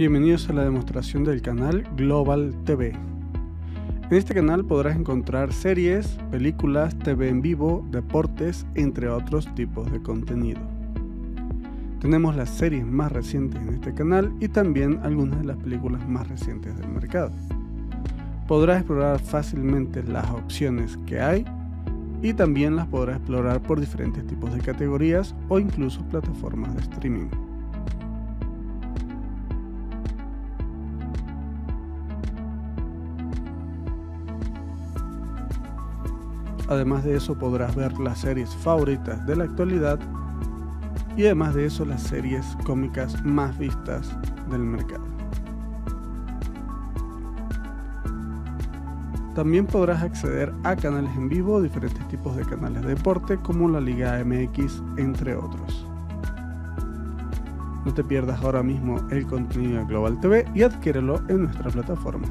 Bienvenidos a la demostración del canal Global TV. En este canal podrás encontrar series, películas, TV en vivo, deportes, entre otros tipos de contenido. Tenemos las series más recientes en este canal y también algunas de las películas más recientes del mercado. Podrás explorar fácilmente las opciones que hay y también las podrás explorar por diferentes tipos de categorías o incluso plataformas de streaming. Además de eso podrás ver las series favoritas de la actualidad y además de eso las series cómicas más vistas del mercado. También podrás acceder a canales en vivo, diferentes tipos de canales de deporte como la Liga MX, entre otros. No te pierdas ahora mismo el contenido de Global TV y adquiérelo en nuestra plataforma.